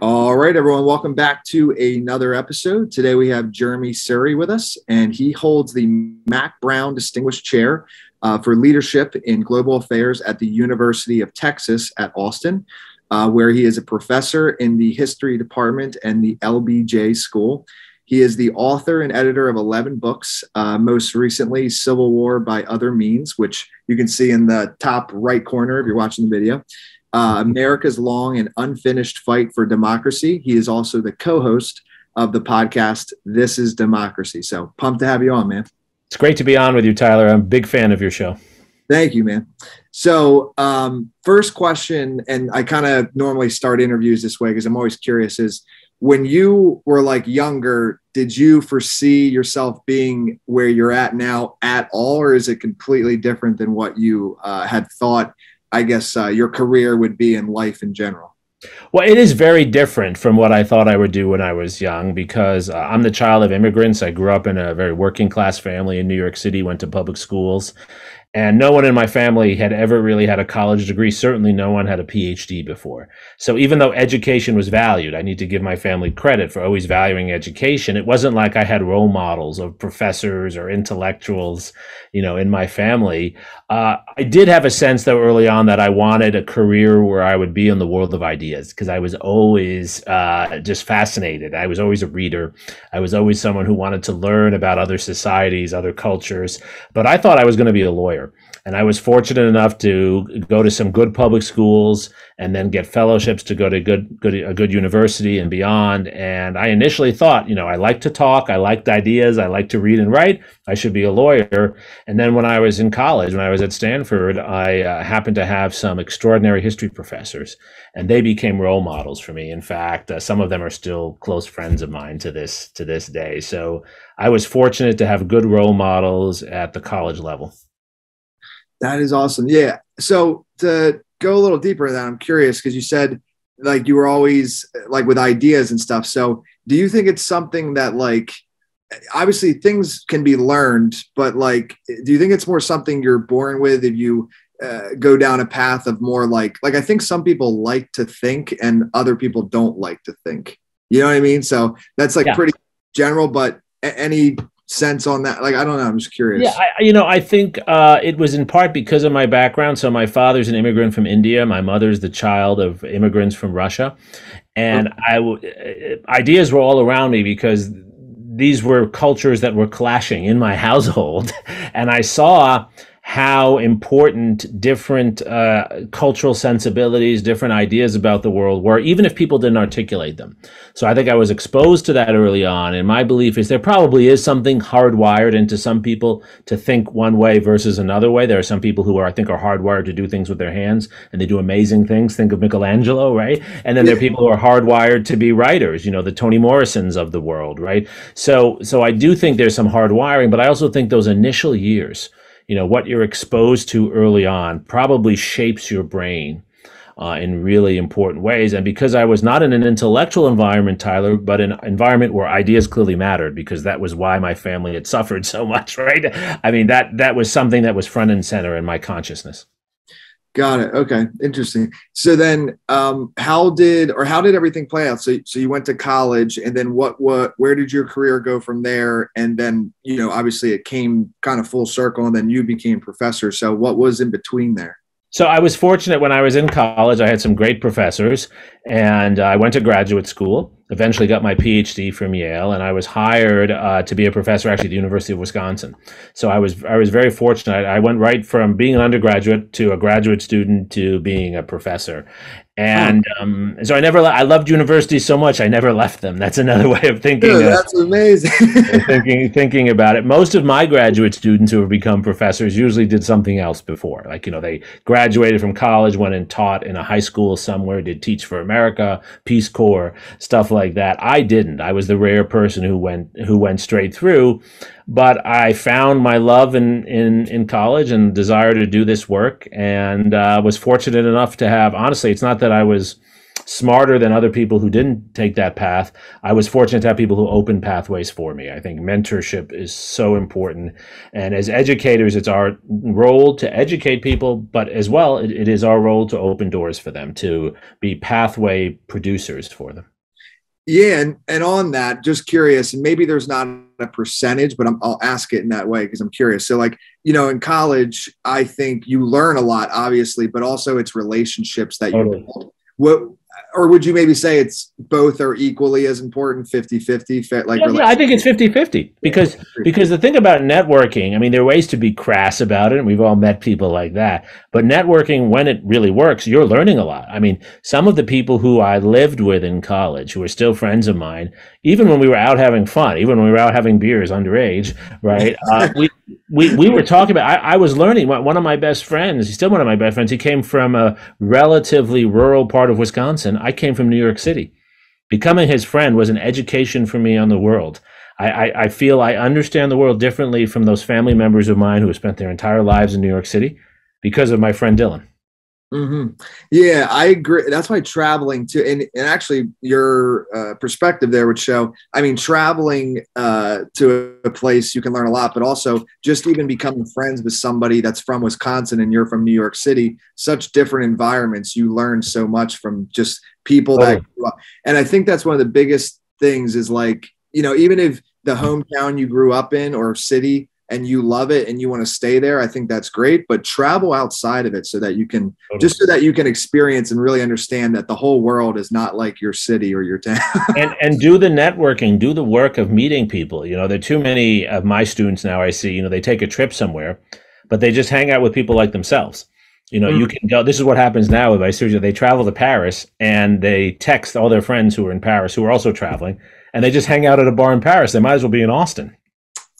All right, everyone, welcome back to another episode. Today we have Jeremi Suri with us, and he holds the Mack Brown Distinguished Chair uh, for Leadership in Global Affairs at the University of Texas at Austin, uh, where he is a professor in the History Department and the LBJ School. He is the author and editor of 11 books, uh, most recently, Civil War by Other Means, which you can see in the top right corner if you're watching the video. Uh, America's Long and Unfinished Fight for Democracy. He is also the co host of the podcast, This is Democracy. So pumped to have you on, man. It's great to be on with you, Tyler. I'm a big fan of your show. Thank you, man. So, um, first question, and I kind of normally start interviews this way because I'm always curious is when you were like younger, did you foresee yourself being where you're at now at all, or is it completely different than what you uh, had thought? I guess uh, your career would be in life in general. Well, it is very different from what I thought I would do when I was young because uh, I'm the child of immigrants. I grew up in a very working class family in New York City, went to public schools, and no one in my family had ever really had a college degree. Certainly, no one had a PhD before. So, even though education was valued, I need to give my family credit for always valuing education. It wasn't like I had role models of professors or intellectuals, you know, in my family. Uh, I did have a sense, though, early on that I wanted a career where I would be in the world of ideas because I was always uh, just fascinated. I was always a reader. I was always someone who wanted to learn about other societies, other cultures. But I thought I was going to be a lawyer. And I was fortunate enough to go to some good public schools and then get fellowships to go to good, good a good university and beyond. And I initially thought, you know, I like to talk, I liked ideas, I like to read and write. I should be a lawyer. And then when I was in college, when I was at Stanford, I uh, happened to have some extraordinary history professors, and they became role models for me. In fact, uh, some of them are still close friends of mine to this to this day. So I was fortunate to have good role models at the college level. That is awesome. Yeah. So to go a little deeper in that, I'm curious because you said like you were always like with ideas and stuff. So do you think it's something that like obviously things can be learned, but like do you think it's more something you're born with if you uh, go down a path of more like like I think some people like to think and other people don't like to think. You know what I mean? So that's like yeah. pretty general, but any sense on that? Like, I don't know. I'm just curious. Yeah, I, you know, I think uh, it was in part because of my background. So my father's an immigrant from India. My mother's the child of immigrants from Russia, and I w- uh, ideas were all around me because these were cultures that were clashing in my household, and I saw how important different uh, cultural sensibilities, different ideas about the world were, even if people didn't articulate them. So I think I was exposed to that early on. And my belief is there probably is something hardwired into some people to think one way versus another way. There are some people who are, I think, are hardwired to do things with their hands and they do amazing things. Think of Michelangelo, right? And then there are people who are hardwired to be writers, you know, the Toni Morrisons of the world, right? So, so I do think there's some hardwiring, but I also think those initial years, you know what you're exposed to early on probably shapes your brain uh, in really important ways. And because I was not in an intellectual environment, Tyler, but an environment where ideas clearly mattered, because that was why my family had suffered so much, right? I mean, that that was something that was front and center in my consciousness. Got it. Okay, interesting. So then, um, how did or how did everything play out? So, so you went to college, and then what? What? Where did your career go from there? And then, you know, obviously, it came kind of full circle, and then you became professor. So, what was in between there? So I was fortunate when I was in college. I had some great professors, and I went to graduate school. Eventually, got my PhD from Yale, and I was hired uh, to be a professor actually at the University of Wisconsin. So I was I was very fortunate. I went right from being an undergraduate to a graduate student to being a professor, and um, so I never, I loved universities so much, I never left them. That's another way of thinking. Dude, that's amazing. thinking, thinking about it. Most of my graduate students who have become professors usually did something else before. Like, you know, they graduated from college, went and taught in a high school somewhere, did Teach for America, Peace Corps, stuff like that. I didn't. I was the rare person who went, who went straight through but I found my love in, in, in college and desire to do this work and uh, was fortunate enough to have, honestly, it's not that I was smarter than other people who didn't take that path. I was fortunate to have people who opened pathways for me. I think mentorship is so important. And as educators, it's our role to educate people, but as well, it, it is our role to open doors for them, to be pathway producers for them. Yeah, and, and on that, just curious, and maybe there's not a percentage, but i will ask it in that way because I'm curious. So, like, you know, in college, I think you learn a lot, obviously, but also it's relationships that totally. you build. What or would you maybe say it's both are equally as important 50-50 like yeah, yeah, i think it's 50-50 because because the thing about networking i mean there are ways to be crass about it and we've all met people like that but networking when it really works you're learning a lot. I mean some of the people who i lived with in college who are still friends of mine even when we were out having fun even when we were out having beers underage right uh, we we, we were talking about I, I was learning. One of my best friends he's still one of my best friends he came from a relatively rural part of wisconsin. I came from new york city. Becoming his friend was an education for me on the world. I, I, I feel i understand the world differently from those family members of mine who have spent their entire lives in new york city because of my friend dylan Mm-hmm. Yeah, I agree. That's why traveling to and, and actually your uh, perspective there would show. I mean, traveling uh, to a place you can learn a lot, but also just even becoming friends with somebody that's from Wisconsin and you're from New York City. Such different environments. You learn so much from just people oh. that. And I think that's one of the biggest things is like you know even if the hometown you grew up in or city and you love it and you want to stay there, I think that's great. But travel outside of it so that you can totally. just so that you can experience and really understand that the whole world is not like your city or your town. and and do the networking, do the work of meeting people. You know, there are too many of my students now I see, you know, they take a trip somewhere, but they just hang out with people like themselves. You know, mm-hmm. you mm. can go. This is what happens now with my students. They travel to Paris and they text all their friends who are in Paris who are also traveling, and they just hang out at a bar in Paris. They might as well be in Austin.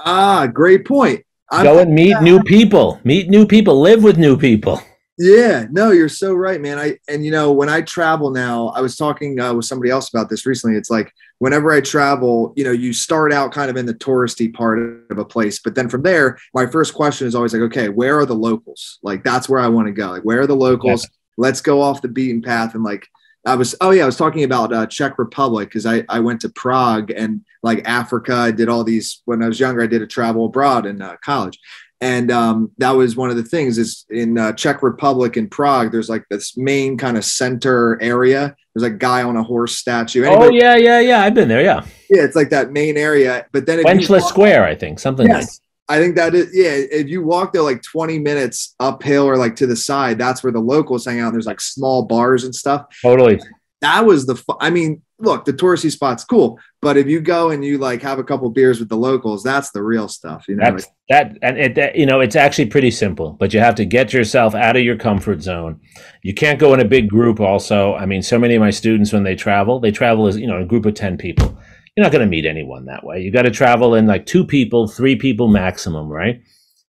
Ah, great point. I'm, Go and meet new people. Meet new people. Live with new people. Yeah, no, you're so right, man. I and you know when I travel now, I was talking uh, with somebody else about this recently. It's like whenever I travel, you know, you start out kind of in the touristy part of a place, but then from there, my first question is always like, okay, where are the locals? Like that's where I want to go. Like where are the locals? Yeah. Let's go off the beaten path and like I was oh yeah, I was talking about uh, Czech Republic because I I went to Prague and like Africa. I did all these when I was younger. I did a travel abroad in uh, college, and um, that was one of the things. Is in uh, Czech Republic in Prague. There's like this main kind of center area. There's a guy on a horse statue. Anybody, oh yeah, yeah, yeah. I've been there. Yeah. Yeah, it's like that main area. But then Wenceslas Square, I think something yes. like. I think that is yeah. If you walk there like 20 minutes uphill or like to the side, that's where the locals hang out. There's like small bars and stuff. Totally. That was the. I mean, look, the touristy spot's cool, but if you go and you like have a couple beers with the locals, that's the real stuff. You know, that's, that and it, that, you know, it's actually pretty simple, but you have to get yourself out of your comfort zone. You can't go in a big group. Also, I mean, so many of my students when they travel, they travel as you know, a group of ten people you're not going to meet anyone that way. You got to travel in like two people, three people maximum, right?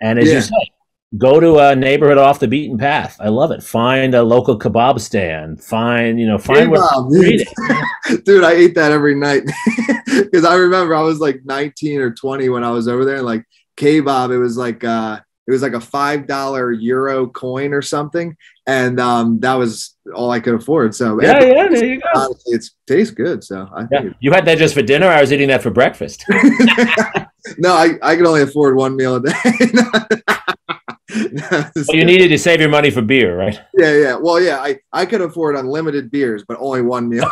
And as yeah. you say, go to a neighborhood off the beaten path. I love it. Find a local kebab stand. Find, you know, find kebab, where dude, I ate that every night because I remember I was like 19 or 20 when I was over there. Like kebab, it was like uh it was like a five dollar euro coin or something, and um, that was all I could afford. So yeah, yeah, there you go. Honestly, it tastes good. So I yeah. you had that just for dinner. I was eating that for breakfast. no, I, I can only afford one meal a day. well, you needed to save your money for beer, right? Yeah, yeah. Well, yeah, I, I could afford unlimited beers, but only one meal.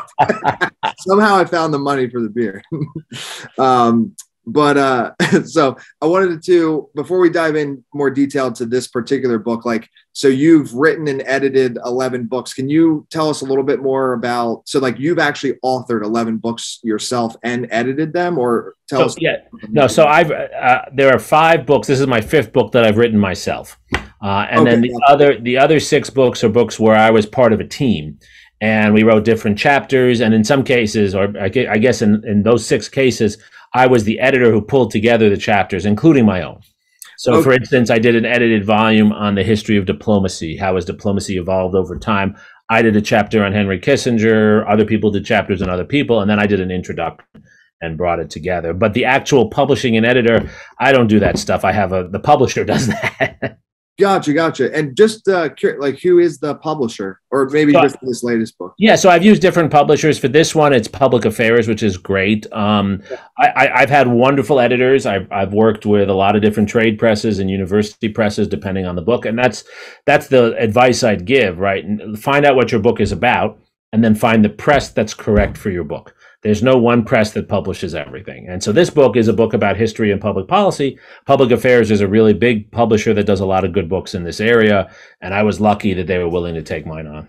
Somehow I found the money for the beer. um, but uh so i wanted to before we dive in more detail to this particular book like so you've written and edited 11 books. Can you tell us a little bit more about so like you've actually authored 11 books yourself and edited them or tell so, us yeah. no so i've uh, there are five books. This is my fifth book that i've written myself. Uh, and okay. then the other the other six books are books where i was part of a team and we wrote different chapters and in some cases or i guess in, in those six cases I was the editor who pulled together the chapters, including my own. So, okay. for instance, I did an edited volume on the history of diplomacy. How has diplomacy evolved over time? I did a chapter on Henry Kissinger. Other people did chapters on other people, and then I did an introduction and brought it together. But the actual publishing and editor, I don't do that stuff. I have a the publisher does that. Gotcha, gotcha. And just uh, like, who is the publisher, or maybe just this latest book? Yeah, so I've used different publishers for this one. It's Public Affairs, which is great. Um, I, have had wonderful editors. I've, I've worked with a lot of different trade presses and university presses, depending on the book, and that's that's the advice I'd give. Right, find out what your book is about, and then find the press that's correct for your book. There's no one press that publishes everything. And so this book is a book about history and public policy. Public Affairs is a really big publisher that does a lot of good books in this area. And I was lucky that they were willing to take mine on.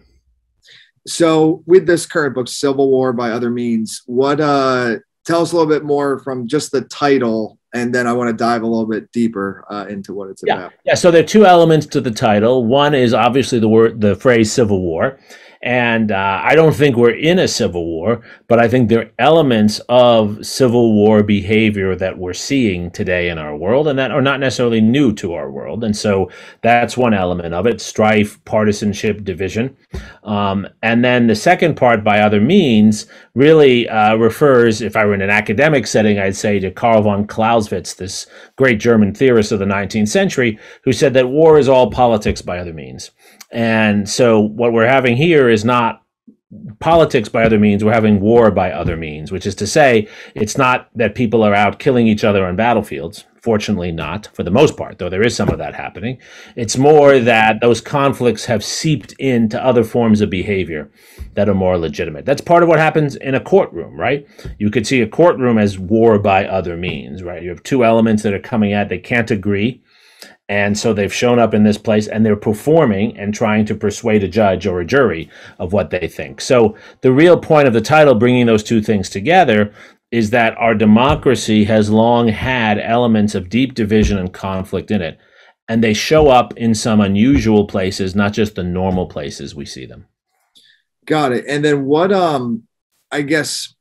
So with this current book, Civil War by Other Means, what uh tell us a little bit more from just the title and then I want to dive a little bit deeper uh, into what it's yeah. about. Yeah, so there are two elements to the title. One is obviously the word, the phrase "civil war," And uh, I don't think we're in a civil war, but I think there are elements of civil war behavior that we're seeing today in our world and that are not necessarily new to our world. And so that's one element of it strife, partisanship, division. Um, and then the second part, by other means, really uh, refers, if I were in an academic setting, I'd say to Karl von Clausewitz, this great German theorist of the 19th century, who said that war is all politics by other means. And so what we're having here is not politics by other means, we're having war by other means, which is to say, it's not that people are out killing each other on battlefields. Fortunately, not for the most part, though there is some of that happening. It's more that those conflicts have seeped into other forms of behavior that are more legitimate. That's part of what happens in a courtroom, right? You could see a courtroom as war by other means, right? You have two elements that are coming at, they can't agree and so they've shown up in this place and they're performing and trying to persuade a judge or a jury of what they think. So the real point of the title, bringing those two things together, is that our democracy has long had elements of deep division and conflict in it. And they show up in some unusual places, not just the normal places we see them. Got it. And then what, um, I guess,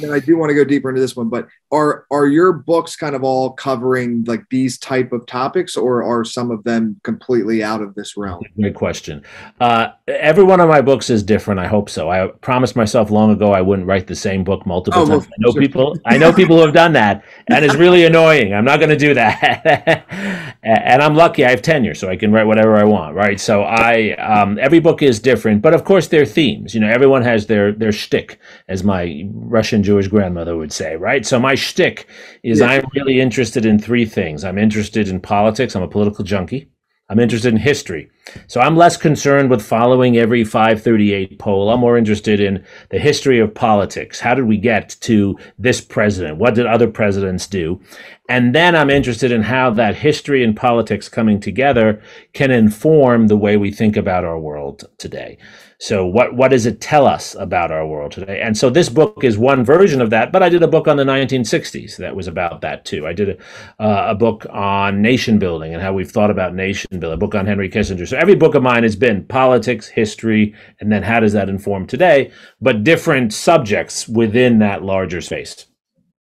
and I do want to go deeper into this one, but are are your books kind of all covering like these type of topics or are some of them completely out of this realm? Great question. Uh, every one of my books is different. I hope so. I promised myself long ago i wouldn't write the same book multiple oh, times. Well, i know sure. people i know people who have done that and it's really annoying. I'm not going to do that. And i'm lucky i have tenure so i can write whatever i want right? So i um, every book is different but of course there are themes. You know everyone has their their shtick as my russian jewish grandmother would say right? So my shtick is yeah. I'm really interested in three things. I'm interested in politics. I'm a political junkie. I'm interested in history. So I'm less concerned with following every 538 poll. I'm more interested in the history of politics. How did we get to this president? What did other presidents do? And then I'm interested in how that history and politics coming together can inform the way we think about our world today. So what what does it tell us about our world today? And so this book is one version of that. But I did a book on the 1960s that was about that too. I did a, uh, a book on nation building and how we've thought about nation building. A book on Henry Kissinger. So every book of mine has been politics, history, and then how does that inform today? But different subjects within that larger space.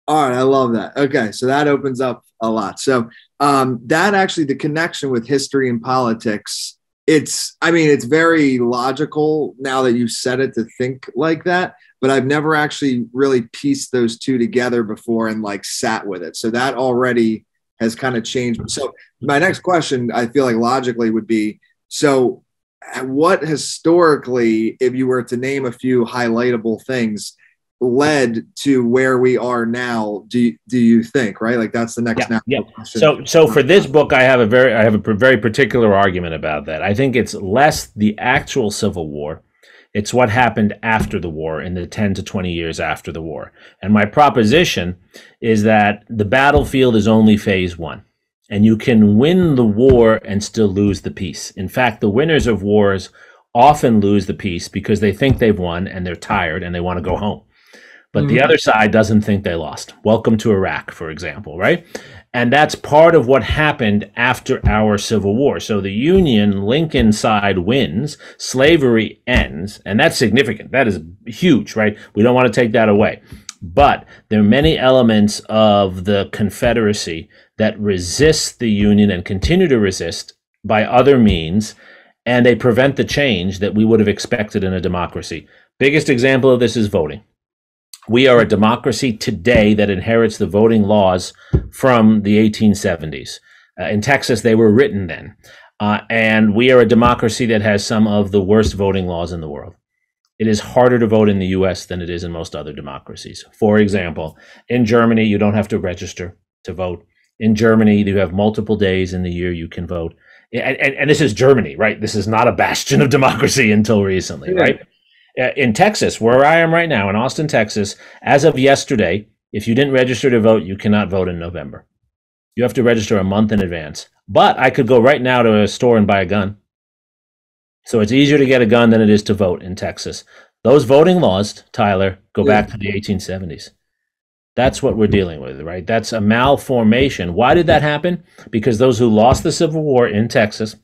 All right, I love that. Okay, so that opens up a lot. So um, that actually the connection with history and politics it's i mean it's very logical now that you've said it to think like that but i've never actually really pieced those two together before and like sat with it. So that already has kind of changed. So my next question i feel like logically would be so what historically if you were to name a few highlightable things led to where we are now do do you think right? Like that's the next yeah, yeah. so so for this book i have a very i have a very particular argument about that. I think it's less the actual civil war it's what happened after the war in the 10 to 20 years after the war. And my proposition is that the battlefield is only phase 1 and you can win the war and still lose the peace. In fact the winners of wars often lose the peace because they think they've won and they're tired and they want to go home but mm-hmm. the other side doesn't think they lost. Welcome to Iraq, for example, right? And that's part of what happened after our Civil War. So the Union, Lincoln side wins, slavery ends, and that's significant. That is huge, right? We don't want to take that away. But there are many elements of the Confederacy that resist the Union and continue to resist by other means, and they prevent the change that we would have expected in a democracy. Biggest example of this is voting we are a democracy today that inherits the voting laws from the 1870s. Uh, in Texas, they were written then. Uh, and we are a democracy that has some of the worst voting laws in the world. It is harder to vote in the US than it is in most other democracies. For example, in Germany, you don't have to register to vote. In Germany, you have multiple days in the year you can vote. And, and, and this is Germany, right? This is not a bastion of democracy until recently, yeah. right? Uh, in Texas, where I am right now, in Austin, Texas, as of yesterday, if you didn't register to vote, you cannot vote in November. You have to register a month in advance. But I could go right now to a store and buy a gun. So it's easier to get a gun than it is to vote in Texas. Those voting laws, Tyler, go back to the 1870s. That's what we're dealing with, right? That's a malformation. Why did that happen? Because those who lost the Civil War in Texas,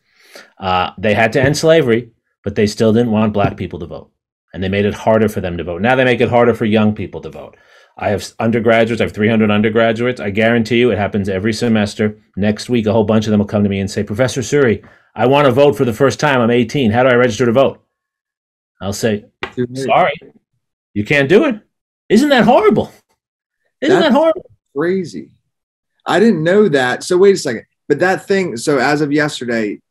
uh, they had to end slavery, but they still didn't want black people to vote. And they made it harder for them to vote. Now they make it harder for young people to vote. I have undergraduates, I have 300 undergraduates. I guarantee you it happens every semester. Next week, a whole bunch of them will come to me and say, Professor Suri, I want to vote for the first time. I'm 18. How do I register to vote? I'll say, sorry, you can't do it. Isn't that horrible? Isn't That's that horrible? Crazy. I didn't know that. So wait a second. But that thing, so as of yesterday,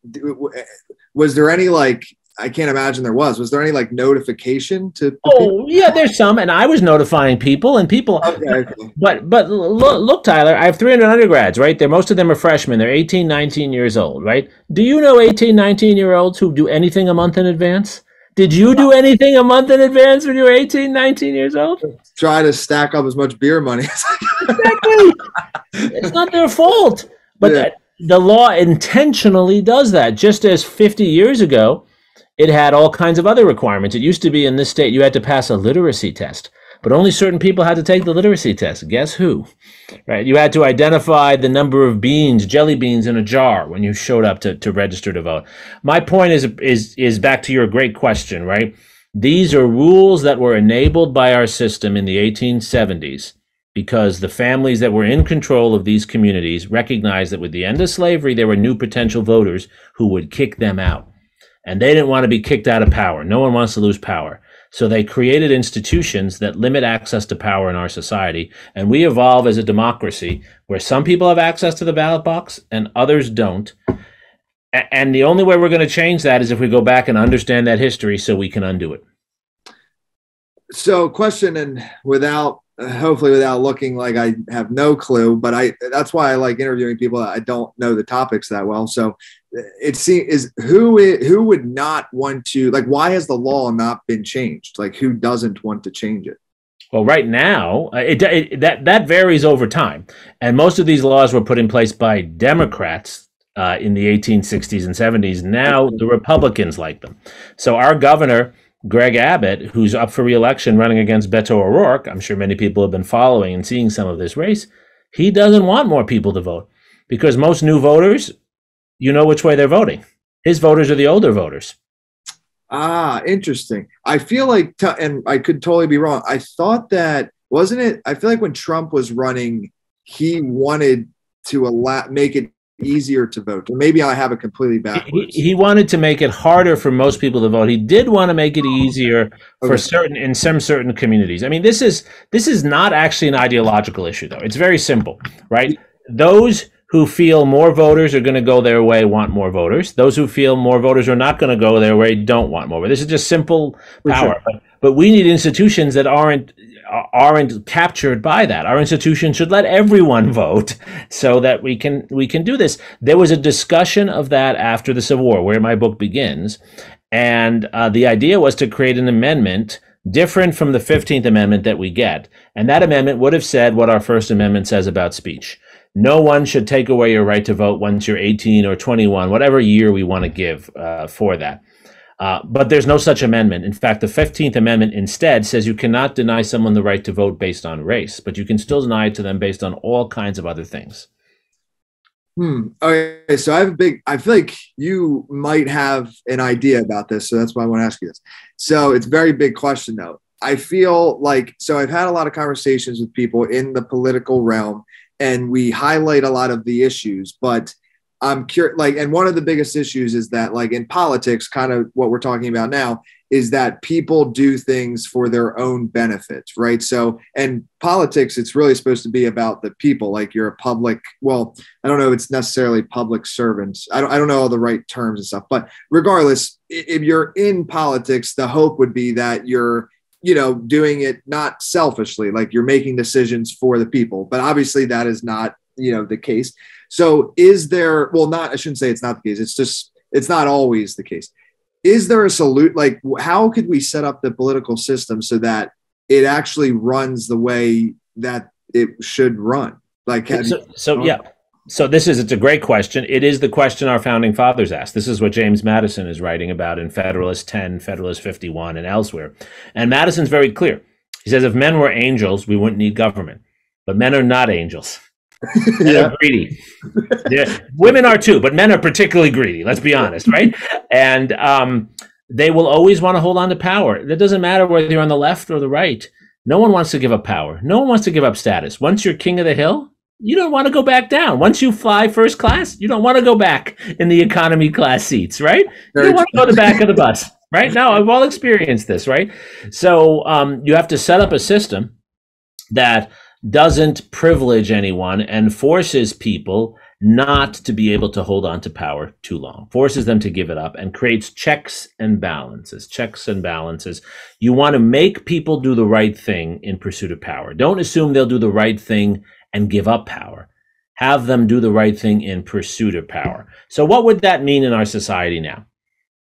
was there any like I can't imagine there was. Was there any like notification to? Oh people? yeah, there's some, and I was notifying people and people. Okay, okay. But but look, look, Tyler, I have 300 undergrads, right? They're most of them are freshmen. They're 18, 19 years old, right? Do you know 18, 19 year olds who do anything a month in advance? Did you do anything a month in advance when you were 18, 19 years old? Try to stack up as much beer money as Exactly. it's not their fault. But yeah. that, the law intentionally does that. Just as 50 years ago, it had all kinds of other requirements. It used to be in this state you had to pass a literacy test, but only certain people had to take the literacy test. Guess who? Right? You had to identify the number of beans, jelly beans in a jar when you showed up to, to register to vote. My point is is is back to your great question, right? These are rules that were enabled by our system in the 1870s because the families that were in control of these communities recognized that with the end of slavery, there were new potential voters who would kick them out and they didn't want to be kicked out of power. No one wants to lose power. So they created institutions that limit access to power in our society. And we evolve as a democracy where some people have access to the ballot box and others don't. And the only way we're going to change that is if we go back and understand that history so we can undo it. So, question, and without hopefully without looking like I have no clue, but I that's why I like interviewing people I don't know the topics that well. So it seems is who who would not want to like why has the law not been changed? Like who doesn't want to change it? Well, right now, uh, it, it, that that varies over time, and most of these laws were put in place by Democrats uh, in the 1860s and 70s. Now the Republicans like them. So our governor Greg Abbott, who's up for reelection running against Beto O'Rourke, I'm sure many people have been following and seeing some of this race, he doesn't want more people to vote because most new voters, you know which way they're voting. His voters are the older voters. Ah, interesting. I feel like, t- and I could totally be wrong. I thought that, wasn't it? I feel like when Trump was running, he wanted to allow, make it easier to vote. Maybe I have it completely backwards. He, he, wanted to make it harder for most people to vote. He did want to make it easier for okay. certain in some certain communities. I mean, this is this is not actually an ideological issue though. It's very simple, right? Those who feel more voters are going to go their way want more voters. Those who feel more voters are not going to go their way don't want more. This is just simple power. Sure. But, but we need institutions that aren't aren't captured by that. Our institution should let everyone vote so that we can we can do this. There was a discussion of that after the Civil War, where my book begins, and uh, the idea was to create an amendment different from the 15th Amendment that we get, and that amendment would have said what our First Amendment says about speech. No one should take away your right to vote once you're 18 or 21, whatever year we want to give uh, for that. Uh, but there's no such amendment. In fact, the 15th Amendment instead says you cannot deny someone the right to vote based on race, but you can still deny it to them based on all kinds of other things. Hmm. Okay. So I have a big, I feel like you might have an idea about this. So that's why I want to ask you this. So it's very big question, though. I feel like, so I've had a lot of conversations with people in the political realm, and we highlight a lot of the issues, but I'm curious, like, and one of the biggest issues is that, like, in politics, kind of what we're talking about now, is that people do things for their own benefit, right? So, and politics, it's really supposed to be about the people. Like you're a public, well, I don't know if it's necessarily public servants. I don't, I don't know all the right terms and stuff, but regardless, if you're in politics, the hope would be that you're, you know, doing it not selfishly, like you're making decisions for the people. But obviously, that is not, you know, the case. So, is there, well, not, I shouldn't say it's not the case. It's just, it's not always the case. Is there a salute like how could we set up the political system so that it actually runs the way that it should run? Like so, so yeah. So this is it's a great question. It is the question our founding fathers asked. This is what james madison is writing about in federalist 10 federalist 51 and elsewhere. And madison's very clear. He says if men were angels we wouldn't need government. But men are not angels yeah. greedy. yeah. Women are too, but men are particularly greedy. Let's be honest, right? And um, they will always want to hold on to power. It doesn't matter whether you're on the left or the right. No one wants to give up power. No one wants to give up status. Once you're king of the hill, you don't want to go back down. Once you fly first class, you don't want to go back in the economy class seats, right? You don't want to go to the back of the bus, right? Now, I've all experienced this, right? So um, you have to set up a system that doesn't privilege anyone and forces people not to be able to hold on to power too long, forces them to give it up and creates checks and balances. Checks and balances. You want to make people do the right thing in pursuit of power. Don't assume they'll do the right thing and give up power. Have them do the right thing in pursuit of power. So, what would that mean in our society now?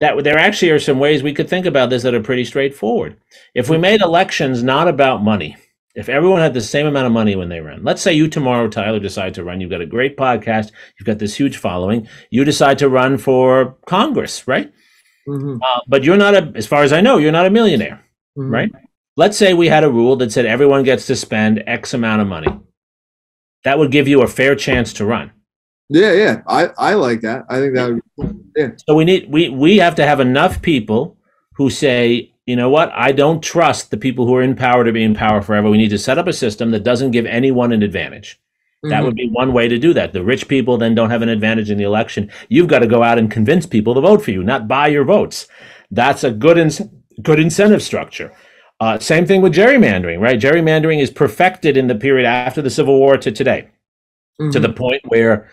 That there actually are some ways we could think about this that are pretty straightforward. If we made elections not about money, if everyone had the same amount of money when they run, let's say you tomorrow, Tyler, decide to run, you've got a great podcast, you've got this huge following, you decide to run for Congress, right? Mm-hmm. Uh, but you're not a, as far as I know, you're not a millionaire, mm-hmm. right? Let's say we had a rule that said everyone gets to spend X amount of money. That would give you a fair chance to run. Yeah, yeah, I, I like that. I think that would, yeah. So we need we we have to have enough people who say you know what? I don't trust the people who are in power to be in power forever. We need to set up a system that doesn't give anyone an advantage. Mm-hmm. That would be one way to do that. The rich people then don't have an advantage in the election. You've got to go out and convince people to vote for you, not buy your votes. That's a good, in- good incentive structure. Uh, same thing with gerrymandering, right? Gerrymandering is perfected in the period after the Civil War to today, mm-hmm. to the point where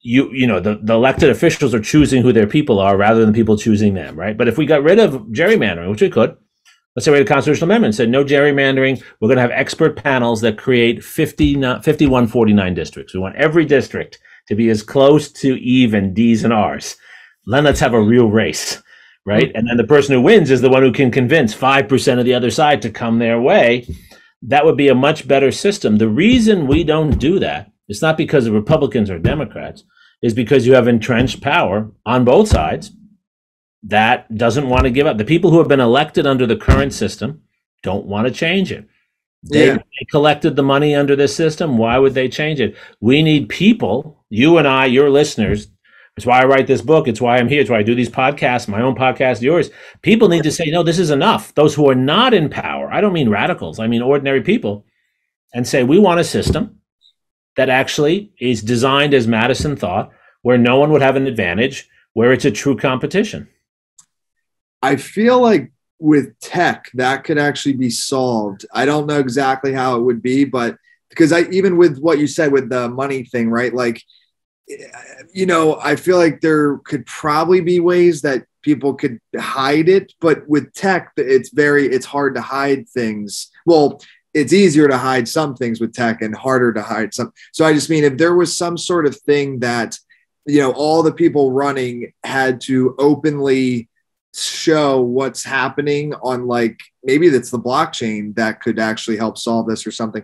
you you know the, the elected officials are choosing who their people are rather than people choosing them right? But if we got rid of gerrymandering which we could let's say we had a constitutional amendment said no gerrymandering we're going to have expert panels that create 50 5149 districts. We want every district to be as close to even d's and r's. Then let's have a real race right? And then the person who wins is the one who can convince 5% of the other side to come their way. That would be a much better system. The reason we don't do that it's not because of Republicans or Democrats, It's because you have entrenched power on both sides that doesn't want to give up. The people who have been elected under the current system don't want to change it. They, yeah. they, collected the money under this system. Why would they change it? We need people, you and I, your listeners. It's why I write this book. It's why I'm here. It's why I do these podcasts, my own podcast, yours. People need to say, no, this is enough. Those who are not in power, I don't mean radicals, I mean ordinary people, and say, we want a system that actually is designed as Madison thought, where no one would have an advantage, where it's a true competition. I feel like with tech that could actually be solved. I don't know exactly how it would be, but because I even with what you said with the money thing, right? Like, you know, I feel like there could probably be ways that people could hide it, but with tech, it's very it's hard to hide things. Well, it's easier to hide some things with tech and harder to hide some. So I just mean if there was some sort of thing that, you know, all the people running had to openly show what's happening on like maybe that's the blockchain that could actually help solve this or something.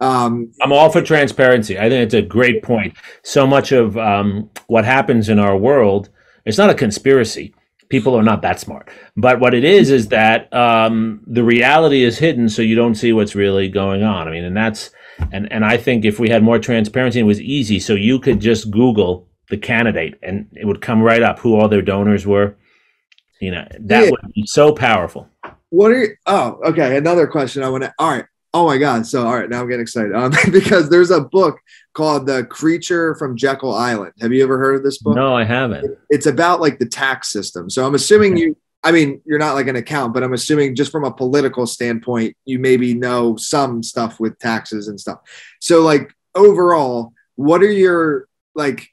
Um, I'm all for transparency. I think it's a great point. So much of um, what happens in our world, it's not a conspiracy people are not that smart. But what it is is that um, the reality is hidden, so you don't see what's really going on. I mean, and that's and and I think if we had more transparency, it was easy, so you could just Google the candidate and it would come right up who all their donors were. You know, that yeah. would be so powerful. What are you, oh okay? Another question I want to. All right, Oh my God. So, all right, now I'm getting excited um, because there's a book called The Creature from Jekyll Island. Have you ever heard of this book? No, I haven't. It's about like the tax system. So, I'm assuming you I mean, you're not like an account, but I'm assuming just from a political standpoint, you maybe know some stuff with taxes and stuff. So, like overall, what are your like?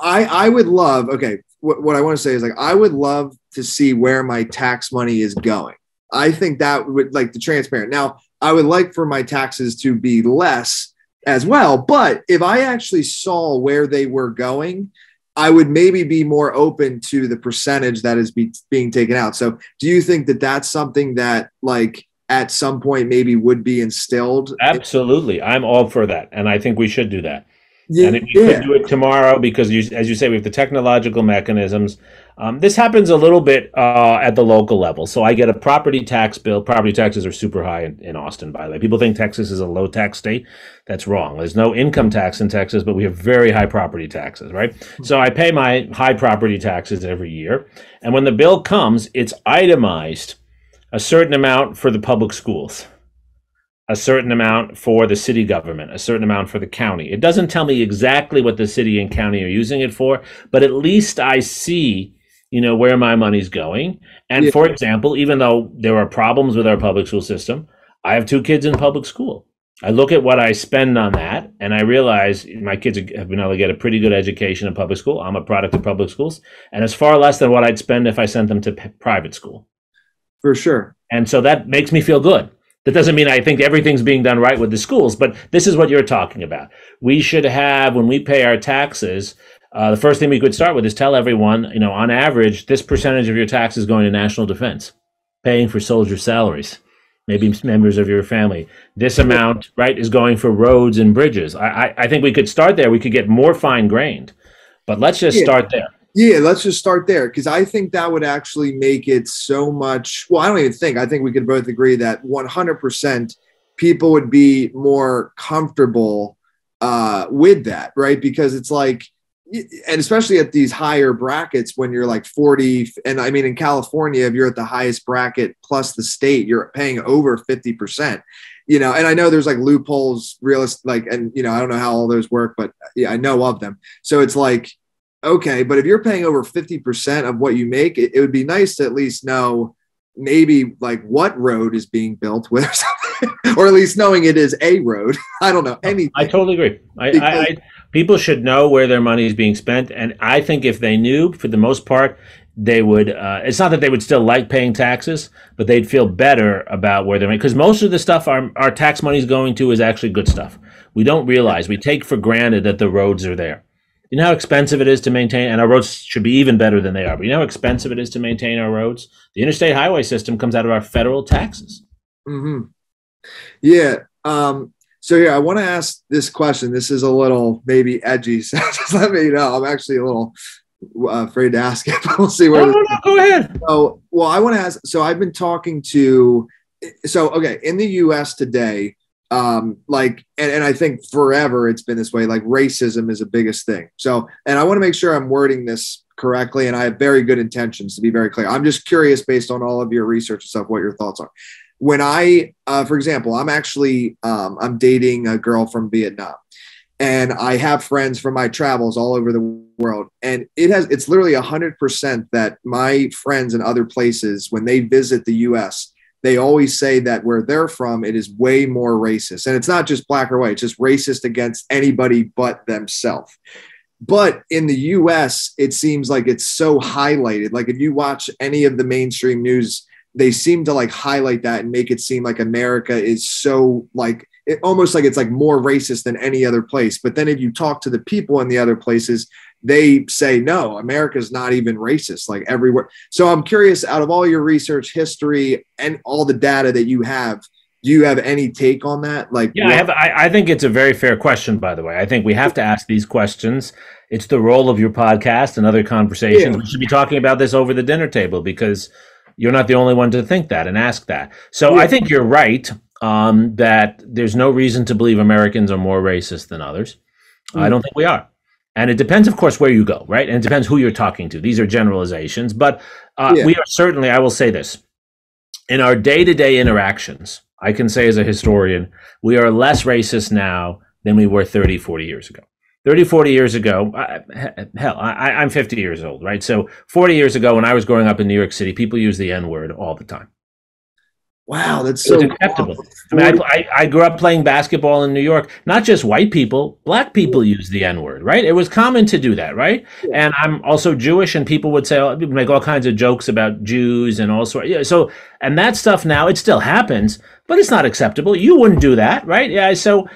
I I would love. Okay, what, what I want to say is like I would love to see where my tax money is going. I think that would like the transparent. Now, I would like for my taxes to be less as well, but if I actually saw where they were going, I would maybe be more open to the percentage that is be, being taken out. So, do you think that that's something that like at some point maybe would be instilled? Absolutely, I'm all for that, and I think we should do that. Yeah, and if we yeah. could do it tomorrow, because you, as you say, we have the technological mechanisms. Um, this happens a little bit uh, at the local level. So I get a property tax bill. Property taxes are super high in, in, Austin, by the way. People think Texas is a low tax state. That's wrong. There's no income tax in Texas, but we have very high property taxes, right? So I pay my high property taxes every year. And when the bill comes, it's itemized a certain amount for the public schools a certain amount for the city government, a certain amount for the county. It doesn't tell me exactly what the city and county are using it for, but at least I see, you know, where my money's going. And yeah. for example, even though there are problems with our public school system, I have two kids in public school. I look at what I spend on that and I realize my kids have been able to get a pretty good education in public school. I'm a product of public schools and it's far less than what I'd spend if I sent them to p- private school. For sure. And so that makes me feel good that doesn't mean I think everything's being done right with the schools, but this is what you're talking about. We should have, when we pay our taxes, uh, the first thing we could start with is tell everyone, you know, on average, this percentage of your tax is going to national defense, paying for soldier salaries, maybe members of your family. This amount, right, is going for roads and bridges. I, I, I think we could start there. We could get more fine grained, but let's just yeah. start there. Yeah, let's just start there because I think that would actually make it so much. Well, I don't even think. I think we could both agree that 100% people would be more comfortable uh, with that, right? Because it's like, and especially at these higher brackets when you're like 40 and i mean in california if you're at the highest bracket plus the state you're paying over 50% you know and i know there's like loopholes realist like and you know i don't know how all those work but yeah i know of them so it's like okay, but if you're paying over 50% of what you make, it, it, would be nice to at least know maybe like what road is being built with or or at least knowing it is a road. I don't know anything. I totally agree. I, because, I, I, people should know where their money is being spent. And I think if they knew, for the most part, they would, uh, it's not that they would still like paying taxes, but they'd feel better about where they're because most of the stuff our, our tax money is going to is actually good stuff. We don't realize, we take for granted that the roads are there you know how expensive it is to maintain, and our roads should be even better than they are. But you know how expensive it is to maintain our roads. The interstate highway system comes out of our federal taxes. Mm-hmm. Yeah. Um, so yeah, I want to ask this question. This is a little maybe edgy. So just let me know. I'm actually a little uh, afraid to ask it. But we'll see where. No, no, no, go ahead. So, well, I want to ask. So I've been talking to. So okay, in the U.S. today, um, like and, and i think forever it's been this way like racism is the biggest thing so and i want to make sure i'm wording this correctly and i have very good intentions to be very clear i'm just curious based on all of your research and stuff what your thoughts are when i uh, for example i'm actually um, i'm dating a girl from vietnam and i have friends from my travels all over the world and it has it's literally 100% that my friends in other places when they visit the us they always say that where they're from, it is way more racist. And it's not just black or white, it's just racist against anybody but themselves. But in the US, it seems like it's so highlighted. Like if you watch any of the mainstream news, they seem to like highlight that and make it seem like America is so like it, almost like it's like more racist than any other place. But then if you talk to the people in the other places, they say no america's not even racist like everywhere. So i'm curious out of all your research history and all the data that you have do you have any take on that? Like yeah what- I, have, I, I think it's a very fair question by the way. I think we have to ask these questions. It's the role of your podcast and other conversations. Yeah. we should be talking about this over the dinner table because you're not the only one to think that and ask that so yeah. i think you're right um, that there's no reason to believe americans are more racist than others mm. i don't think we are and it depends, of course, where you go, right? And it depends who you're talking to. These are generalizations, but uh, yeah. we are certainly, I will say this, in our day to day interactions, I can say as a historian, we are less racist now than we were 30, 40 years ago. 30, 40 years ago, I, hell, I, I'm 50 years old, right? So 40 years ago, when I was growing up in New York City, people use the N word all the time. Wow, that's so acceptable. I mean, I, I, grew up playing basketball in New York. Not just white people, black people use the N word, right? It was common to do that, right? Yeah. And I'm also Jewish, and people would say, oh, make all kinds of jokes about Jews and all sorts. Yeah, so, and that stuff now, it still happens, but it's not acceptable. You wouldn't do that, right? Yeah. So,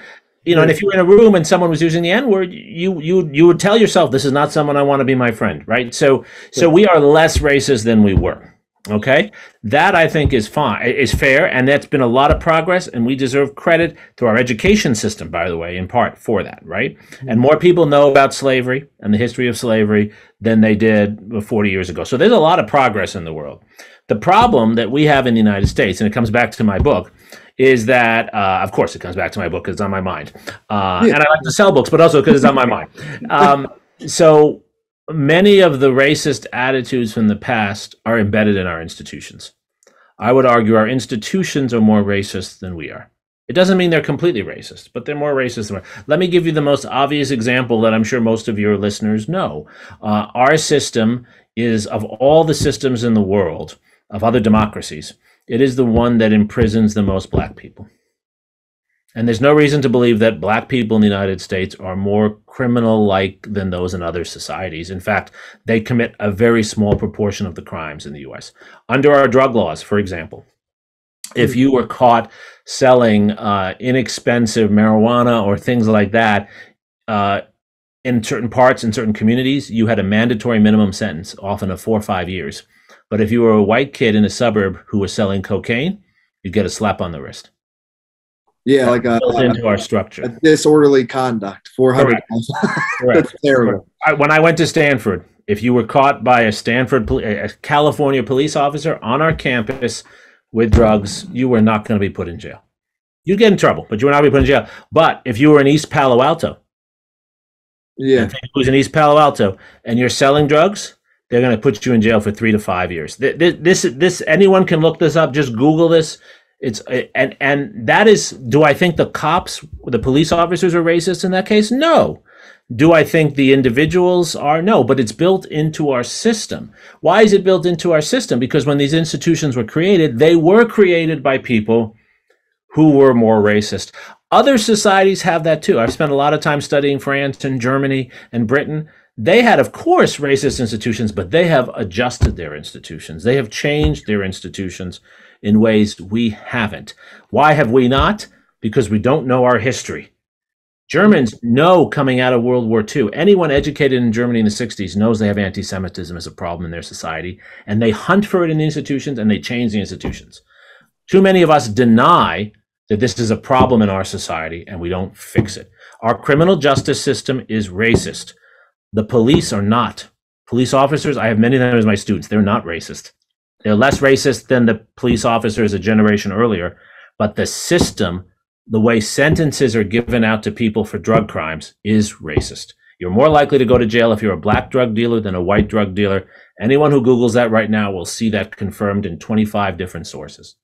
you know, and if you were in a room and someone was using the N word, you you you would tell yourself, this is not someone I want to be my friend, right? So, so we are less racist than we were. Okay, that I think is fine, is fair, and that's been a lot of progress, and we deserve credit to our education system, by the way, in part for that, right? Mm-hmm. And more people know about slavery and the history of slavery than they did 40 years ago. So there's a lot of progress in the world. The problem that we have in the United States, and it comes back to my book, is that, uh, of course, it comes back to my book because it's on my mind, uh, yeah. and I like to sell books, but also because it's on my mind. Um, so many of the racist attitudes from the past are embedded in our institutions. I would argue our institutions are more racist than we are. It doesn't mean they're completely racist, but they're more racist than we are. Let me give you the most obvious example that I'm sure most of your listeners know. Uh, our system is, of all the systems in the world, of other democracies, it is the one that imprisons the most black people. And there's no reason to believe that black people in the United States are more criminal like than those in other societies. In fact, they commit a very small proportion of the crimes in the US. Under our drug laws, for example, if you were caught selling uh, inexpensive marijuana or things like that uh, in certain parts, in certain communities, you had a mandatory minimum sentence, often of four or five years. But if you were a white kid in a suburb who was selling cocaine, you'd get a slap on the wrist. Yeah, like a, built into our structure. A disorderly conduct. Four hundred. That's terrible. when I went to Stanford, if you were caught by a Stanford, a California police officer on our campus with drugs, you were not going to be put in jail. You'd get in trouble, but you would not be put in jail. But if you were in East Palo Alto, yeah, who's in East Palo Alto, and you're selling drugs, they're going to put you in jail for three to five years. This, this, this, anyone can look this up. Just Google this. It's uh, and and that is. Do I think the cops, the police officers, are racist in that case? No. Do I think the individuals are? No, but it's built into our system. Why is it built into our system? Because when these institutions were created, they were created by people who were more racist. Other societies have that too. I've spent a lot of time studying France and Germany and Britain. They had, of course, racist institutions, but they have adjusted their institutions. They have changed their institutions in ways we haven't. Why have we not? Because we don't know our history. Germans know coming out of World War II, anyone educated in Germany in the 60s knows they have anti Semitism as a problem in their society, and they hunt for it in the institutions and they change the institutions. Too many of us deny that this is a problem in our society and we don't fix it. Our criminal justice system is racist. The police are not. Police officers, I have many of them as my students, they're not racist. They're less racist than the police officers a generation earlier, but the system, the way sentences are given out to people for drug crimes, is racist. You're more likely to go to jail if you're a black drug dealer than a white drug dealer. Anyone who Googles that right now will see that confirmed in 25 different sources.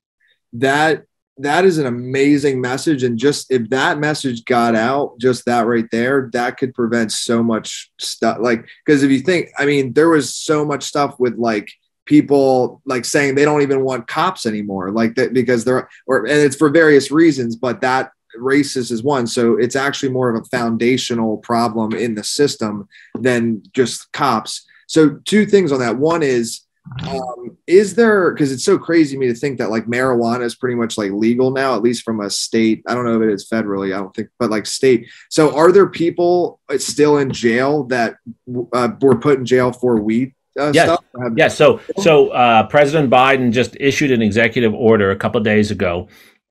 That that is an amazing message. And just if that message got out just that right there that could prevent so much stuff like because if you think i mean there was so much stuff with like people like saying they don't even want cops anymore like that because they're or and it's for various reasons but that racist is one. So it's actually more of a foundational problem in the system than just cops. So two things on that. One is um, is there because it's so crazy to me to think that like marijuana is pretty much like legal now at least from a state i don't know if it is federally i don't think but like state so are there people still in jail that uh, were put in jail for weed uh, yes. stuff? Yes. So, so uh, President Biden just issued an executive order a couple days ago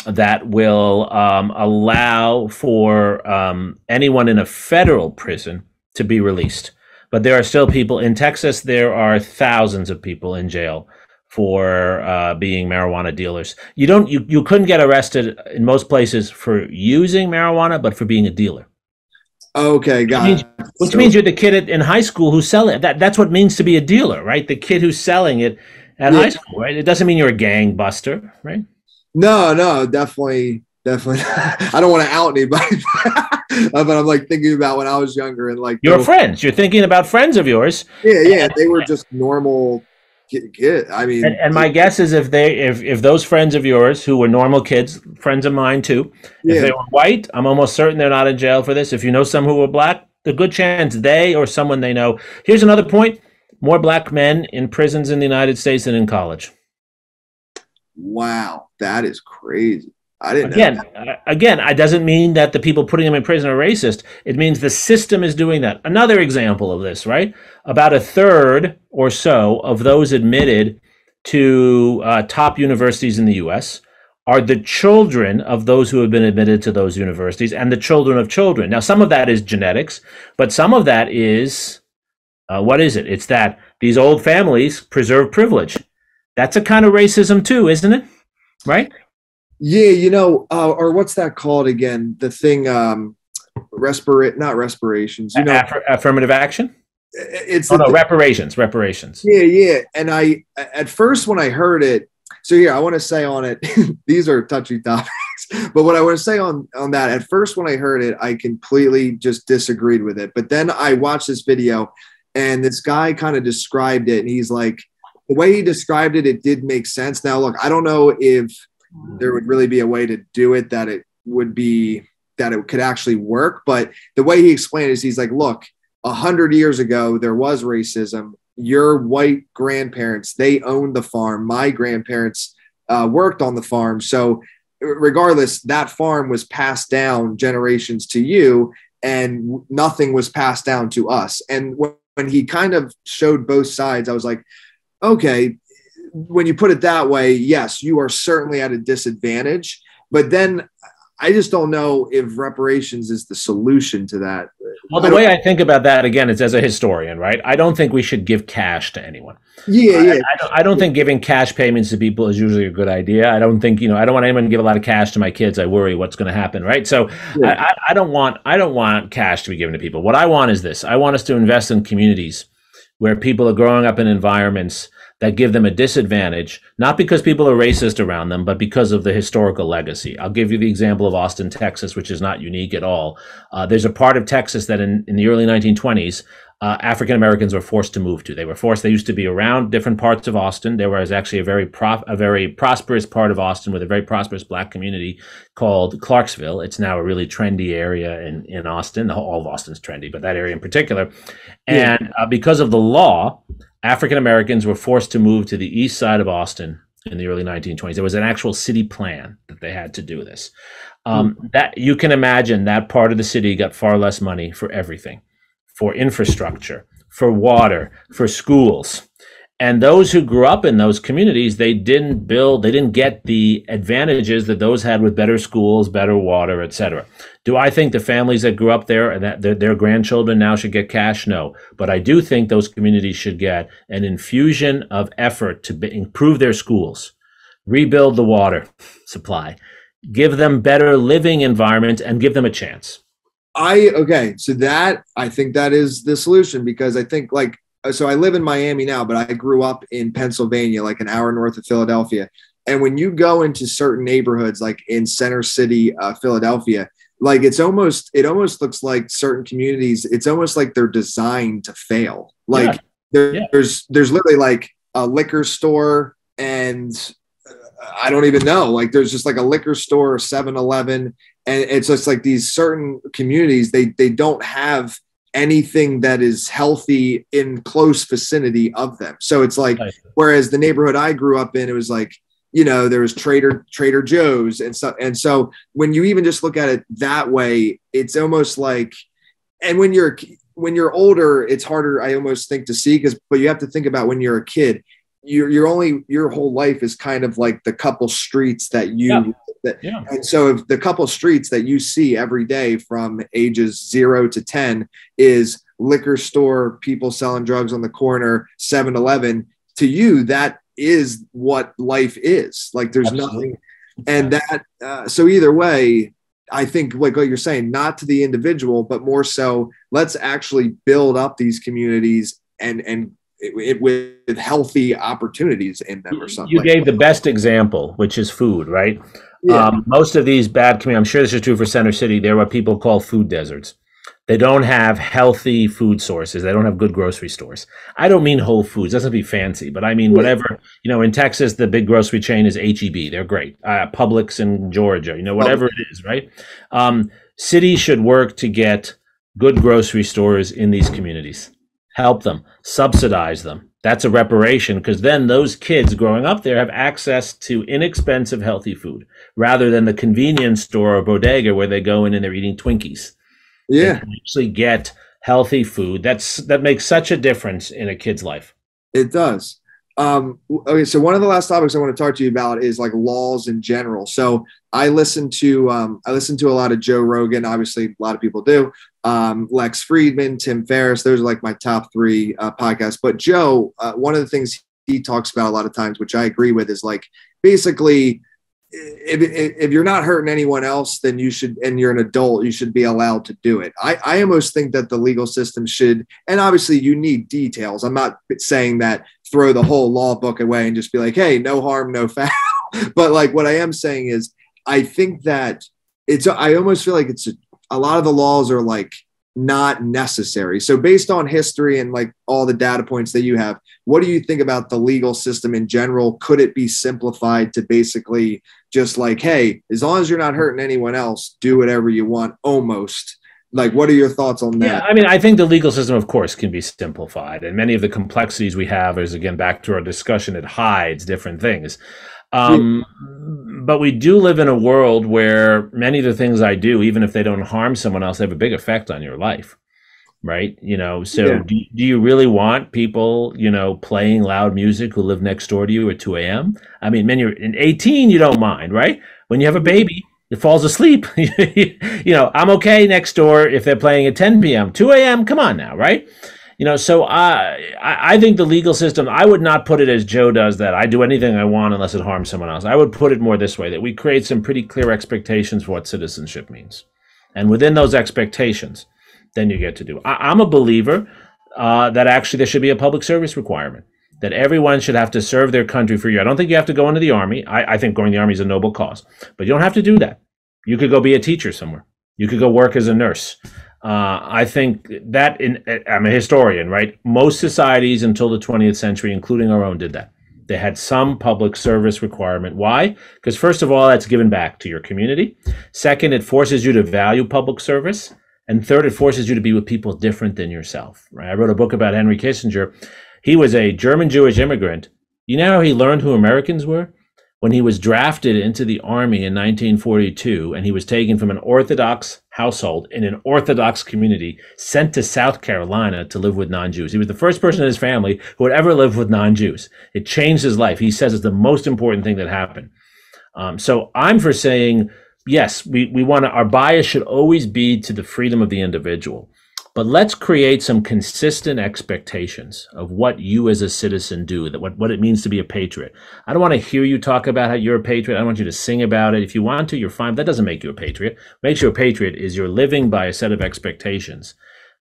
that will um, allow for um, anyone in a federal prison to be released. But there are still people in Texas. There are thousands of people in jail for uh, being marijuana dealers. You don't. You, you couldn't get arrested in most places for using marijuana, but for being a dealer. Okay, got which, means, which so, means, you're the kid in high school who's selling it. That, that's what it means to be a dealer, right? The kid who's selling it at yeah. high school, right? It doesn't mean you're a gang buster, right? No, no, definitely. Definitely. I don't want to out anybody, but I'm like thinking about when I was younger and like your friends. You're thinking about friends of yours. Yeah, yeah. They were just normal kid. I mean, and, and, my guess is if they, if if those friends of yours who were normal kids, friends of mine too, yeah. if they were white, I'm almost certain they're not in jail for this. If you know some who were black, a good chance they or someone they know. Here's another point: more black men in prisons in the United States than in college. Wow, that is crazy. I didn't again, uh, again, it doesn't mean that the people putting them in prison are racist. It means the system is doing that. Another example of this, right? About a third or so of those admitted to uh, top universities in the U.S. are the children of those who have been admitted to those universities and the children of children. Now, some of that is genetics, but some of that is uh, what is it? It's that these old families preserve privilege. That's a kind of racism too, isn't it? Right? Yeah, you know, uh, or what's that called again? The thing, um, respirate, not respirations. You know, Aff- affirmative action. It's oh no, reparations, reparations. Yeah, yeah. And I, at first, when I heard it, so yeah, I want to say on it. these are touchy topics, but what I want to say on on that, at first, when I heard it, I completely just disagreed with it. But then I watched this video, and this guy kind of described it, and he's like, the way he described it, it did make sense. Now, look, I don't know if there would really be a way to do it that it would be that it could actually work. But the way he explained it is he's like, look, a hundred years ago there was racism. Your white grandparents they owned the farm. My grandparents uh, worked on the farm. So regardless, that farm was passed down generations to you, and nothing was passed down to us. And when he kind of showed both sides, I was like, okay, when you put it that way, yes, you are certainly at a disadvantage. But then I just don't know if reparations is the solution to that. Well, the I way I think about that again is as a historian, right? I don't think we should give cash to anyone. Yeah, yeah. I, I, don't, I don't think giving cash payments to people is usually a good idea. I don't think you know. I don't want anyone to give a lot of cash to my kids. I worry what's going to happen, right? So yeah. I, I don't want I don't want cash to be given to people. What I want is this: I want us to invest in communities where people are growing up in environments that give them a disadvantage, not because people are racist around them, but because of the historical legacy. I'll give you the example of Austin, Texas, which is not unique at all. Uh, there's a part of Texas that in, in the early 1920s, uh, African Americans were forced to move to. They were forced. They used to be around different parts of Austin. There was actually a very prof, a very prosperous part of Austin with a very prosperous black community called Clarksville. It's now a really trendy area in in Austin. All of Austin's trendy, but that area in particular. And uh, because of the law, African Americans were forced to move to the east side of Austin in the early 1920s. There was an actual city plan that they had to do this. Um, mm. That you can imagine that part of the city got far less money for everything, for infrastructure, for water, for schools and those who grew up in those communities they didn't build they didn't get the advantages that those had with better schools better water etc do i think the families that grew up there and that their, their grandchildren now should get cash? No. But i do think those communities should get an infusion of effort to be, improve their schools rebuild the water supply give them better living environments and give them a chance. I okay so that i think that is the solution because i think like so I live in Miami now, but I grew up in Pennsylvania, like an hour north of Philadelphia. And when you go into certain neighborhoods, like in Center City, uh, Philadelphia, like it's almost it almost looks like certain communities. It's almost like they're designed to fail. Like yeah. There, yeah. there's there's literally like a liquor store and uh, I don't even know. Like there's just like a liquor store, 7-Eleven, and it's just like these certain communities. They they don't have anything that is healthy in close vicinity of them. So it's like, whereas the neighborhood I grew up in, it was like, you know, there was Trader Trader Joe's and so and so when you even just look at it that way, it's almost like, and when you're when you're older, it's harder. I almost think to see because, but you have to think about when you're a kid. You're, you're only your whole life is kind of like the couple streets that you yeah. That, yeah. And so if the couple streets that you see every day from ages zero to 10 is liquor store, people selling drugs on the corner, 7 Eleven, to you, that is what life is. Like there's Absolutely. nothing. And that, uh, so either way, I think, like what you're saying, not to the individual, but more so, let's actually build up these communities and, and it, with healthy opportunities in them or something. You gave the best example, which is food, right? Yeah. Um, most of these bad communities, I'm sure this is true for Center City, they're what people call food deserts. They don't have healthy food sources. They don't have good grocery stores. I don't mean Whole Foods. Doesn't be fancy, but I mean whatever. You know, in Texas, the big grocery chain is HEB. They're great. Uh, Publix in Georgia. You know, whatever it is, right? Um, cities should work to get good grocery stores in these communities. Help them, subsidize them. That's a reparation because then those kids growing up there have access to inexpensive, healthy food rather than the convenience store or bodega where they go in and they're eating Twinkies. Yeah, actually get healthy food. That's that makes such a difference in a kid's life. It does. Um, okay, so one of the last topics I want to talk to you about is like laws in general. So I listen to um, I listen to a lot of Joe Rogan. Obviously, a lot of people do. Um, Lex Fridman, Tim Ferriss. Those are like my top three uh, podcasts. But Joe, uh, one of the things he talks about a lot of times, which I agree with, is like basically if, if you're not hurting anyone else, then you should, and you're an adult, you should be allowed to do it. I, I almost think that the legal system should, and obviously you need details. I'm not saying that throw the whole law book away and just be like, hey, no harm, no foul. but like what I am saying is, I think that it's, I almost feel like it's a, a lot of the laws are like not necessary. So, based on history and like all the data points that you have, what do you think about the legal system in general? Could it be simplified to basically just like, hey, as long as you're not hurting anyone else, do whatever you want almost? Like, what are your thoughts on that? Yeah, I mean, I think the legal system, of course, can be simplified. And many of the complexities we have is, again, back to our discussion, it hides different things. Um, but we do live in a world where many of the things I do, even if they don't harm someone else, have a big effect on your life. Right. You know, so yeah. do, do you really want people, you know, playing loud music who live next door to you at 2 a.m.? I mean, when you're in 18, you don't mind, right? When you have a baby, it falls asleep. you know, I'm okay next door if they're playing at 10 p.m. 2 a.m. Come on now, right? You know, so I I think the legal system. I would not put it as Joe does that. I do anything I want unless it harms someone else. I would put it more this way: that we create some pretty clear expectations for what citizenship means, and within those expectations, then you get to do. I, am a believer uh, that actually there should be a public service requirement that everyone should have to serve their country for you. I don't think you have to go into the army. I, I think going to the army is a noble cause, but you don't have to do that. You could go be a teacher somewhere. You could go work as a nurse. Uh, I think that in I'm a historian, right? Most societies until the 20th century, including our own, did that. They had some public service requirement. Why? Because first of all, that's given back to your community. Second, it forces you to value public service. And third, it forces you to be with people different than yourself. Right? I wrote a book about Henry Kissinger. He was a German Jewish immigrant. You know how he learned who Americans were? when he was drafted into the army in 1942 and he was taken from an Orthodox household in an Orthodox community, sent to South Carolina to live with non Jews. He was the first person in his family who had ever lived with non Jews. It changed his life. He says it's the most important thing that happened. Um, so I'm for saying, yes, we, we want our bias should always be to the freedom of the individual. But let's create some consistent expectations of what you as a citizen do, that what, what it means to be a patriot. I don't want to hear you talk about how you're a patriot. I don't want you to sing about it. If you want to, you're fine. That doesn't make you a patriot. What makes you a patriot is you're living by a set of expectations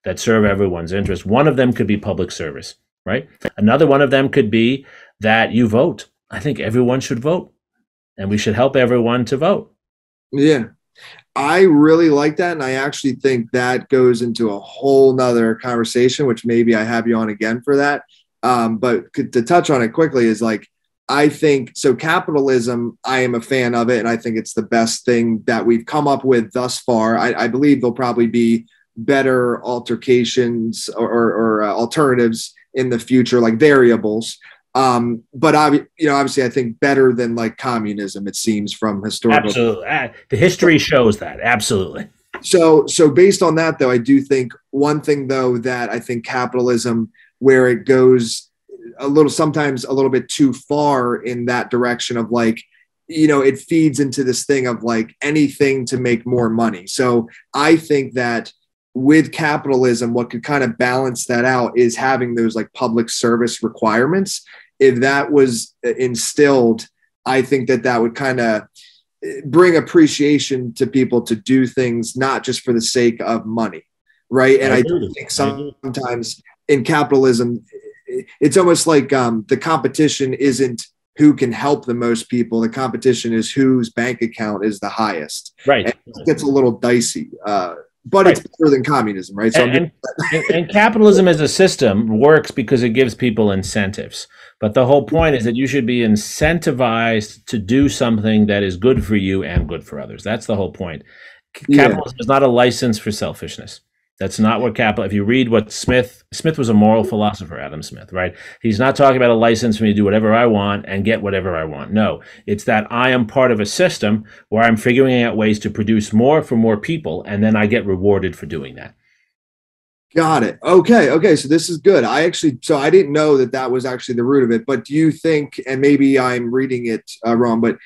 that serve everyone's interest. One of them could be public service, right? Another one of them could be that you vote. I think everyone should vote and we should help everyone to vote. Yeah. I really like that. And I actually think that goes into a whole nother conversation, which maybe I have you on again for that. Um, but to touch on it quickly is like, I think so. Capitalism, I am a fan of it, and I think it's the best thing that we've come up with thus far. I, I believe there'll probably be better altercations or, or, or uh, alternatives in the future, like variables. Um, but I, you know, obviously, I think better than like communism. It seems from historical. Absolutely, uh, the history shows that absolutely. So, so based on that, though, I do think one thing though that I think capitalism, where it goes a little sometimes a little bit too far in that direction of like you know it feeds into this thing of like anything to make more money so i think that with capitalism what could kind of balance that out is having those like public service requirements if that was instilled, I think that that would kind of bring appreciation to people to do things not just for the sake of money, right? And I, I think sometimes in capitalism, it's almost like um, the competition isn't who can help the most people. The competition is whose bank account is the highest. Right. And it gets a little dicey. Uh, but right. it's better than communism, right? So and, and, and, capitalism as a system works because it gives people incentives. But the whole point is that you should be incentivized to do something that is good for you and good for others. That's the whole point. Capitalism yeah. is not a license for selfishness. That's not what capital. If you read what Smith Smith was a moral philosopher, Adam Smith, right? He's not talking about a license for me to do whatever I want and get whatever I want. No, it's that I am part of a system where I'm figuring out ways to produce more for more people, and then I get rewarded for doing that. Got it. Okay. Okay. So this is good. I actually, so I didn't know that that was actually the root of it. But do you think, and maybe I'm reading it uh, wrong, but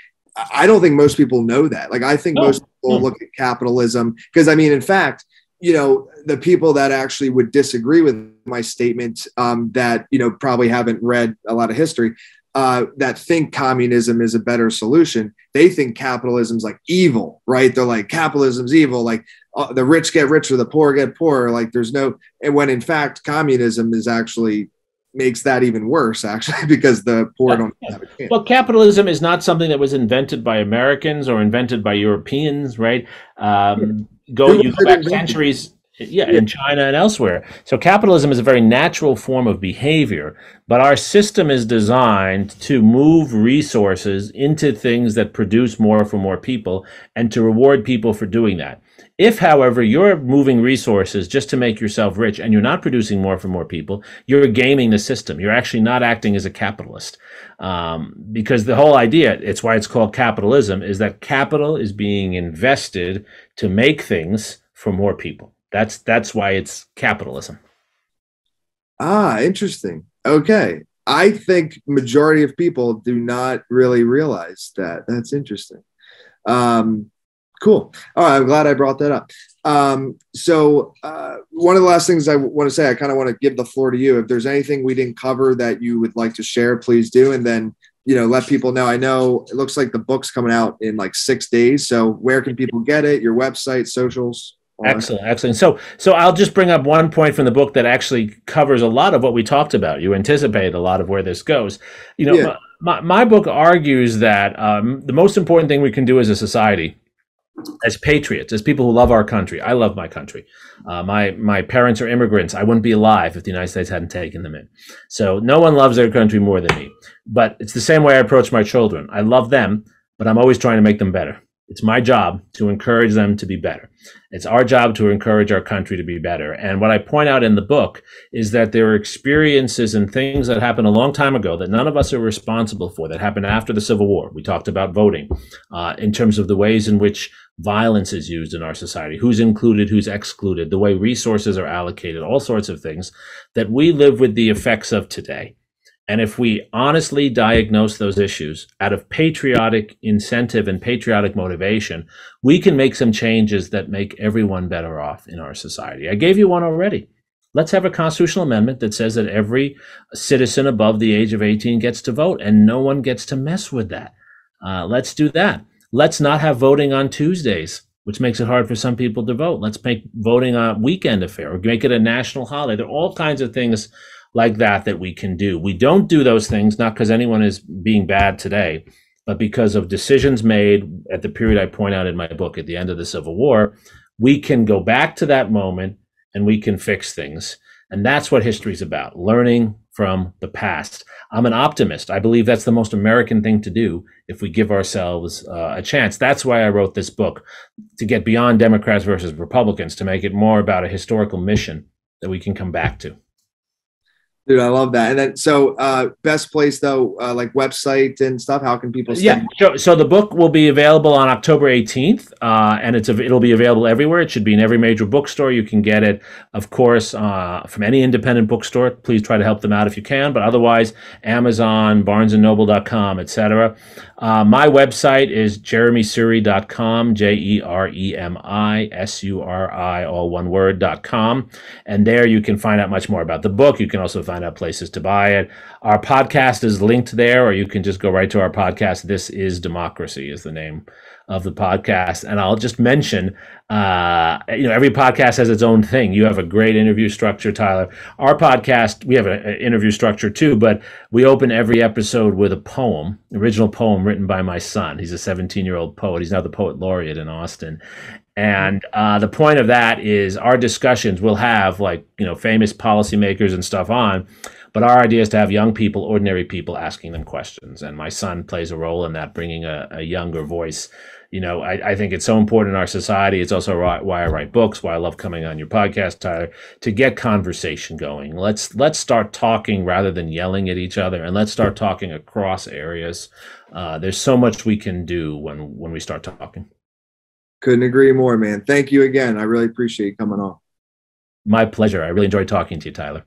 I don't think most people know that. Like I think most people look at capitalism because I mean, in fact, you know the people that actually would disagree with my statement um, that you know probably haven't read a lot of history uh, that think communism is a better solution they think capitalism's like evil right? They're like capitalism's evil like uh, the rich get richer the poor get poorer like there's no and when in fact communism is actually makes that even worse actually because the poor don't have a chance. well capitalism is not something that was invented by americans or invented by europeans right? Um, go you go back centuries yeah, in China and elsewhere. So capitalism is a very natural form of behavior, but our system is designed to move resources into things that produce more for more people and to reward people for doing that. If, however, you're moving resources just to make yourself rich and you're not producing more for more people, you're gaming the system. You're actually not acting as a capitalist. Um, because the whole idea, it's why it's called capitalism, is that capital is being invested to make things for more people. That's that's why it's capitalism. Ah, interesting. Okay. I think majority of people do not really realize that. That's interesting. Um, cool. All right, I'm glad I brought that up. Um, so uh, one of the last things I want to say, I kind of want to give the floor to you. If there's anything we didn't cover that you would like to share, please do. And then you know let people know i know it looks like the book's coming out in like six days so where can people get it your website socials Excellent, excellent. So, so I'll just bring up one point from the book that actually covers a lot of what we talked about. You anticipate a lot of where this goes. You know, yeah. my, my book argues that um, the most important thing we can do as a society, as patriots, as people who love our country. I love my country. Uh, my my parents are immigrants. I wouldn't be alive if the United States hadn't taken them in. So no one loves their country more than me. But it's the same way I approach my children. I love them, but I'm always trying to make them better. It's my job to encourage them to be better. It's our job to encourage our country to be better. And what I point out in the book is that there are experiences and things that happened a long time ago that none of us are responsible for, that happened after the Civil War. We talked about voting uh, in terms of the ways in which violence is used in our society, who's included, who's excluded, the way resources are allocated, all sorts of things that we live with the effects of today. And if we honestly diagnose those issues out of patriotic incentive and patriotic motivation, we can make some changes that make everyone better off in our society. I gave you one already. Let's have a constitutional amendment that says that every citizen above the age of 18 gets to vote and no one gets to mess with that. Uh, let's do that. Let's not have voting on Tuesdays, which makes it hard for some people to vote. Let's make voting a weekend affair or make it a national holiday. There are all kinds of things like that that we can do. We don't do those things not because anyone is being bad today, but because of decisions made at the period I point out in my book at the end of the Civil War. We can go back to that moment and we can fix things. And that's what history is about learning from the past. I'm an optimist. I believe that's the most American thing to do if we give ourselves uh, a chance. That's why I wrote this book to get beyond Democrats versus Republicans, to make it more about a historical mission that we can come back to. Dude, I love that. And then, so uh, best place though, uh, like website and stuff. How can people? Yeah, so, so the book will be available on October 18th, uh, and it's it'll be available everywhere. It should be in every major bookstore. You can get it, of course, uh, from any independent bookstore. Please try to help them out if you can, but otherwise, Amazon, BarnesandNoble.com, etc. Uh, my website is jeremisuri.com, J E R E M I S U R I, all one word, dot com. And there you can find out much more about the book. You can also find out places to buy it. Our podcast is linked there, or you can just go right to our podcast. This is Democracy, is the name of the podcast. And I'll just mention, uh, you know, every podcast has its own thing. You have a great interview structure, Tyler. Our podcast, we have an interview structure too, but we open every episode with a poem, original poem written by my son. He's a 17 year old poet. He's now the poet laureate in Austin. And uh, the point of that is our discussions will have like, you know, famous policymakers and stuff on but our idea is to have young people, ordinary people, asking them questions. And my son plays a role in that, bringing a, a younger voice. You know, I, I, think it's so important in our society. It's also why I write books, why I love coming on your podcast, Tyler, to get conversation going. Let's let's start talking rather than yelling at each other, and let's start talking across areas. Uh, there's so much we can do when when we start talking. Couldn't agree more, man. Thank you again. I really appreciate you coming on. My pleasure. I really enjoyed talking to you, Tyler.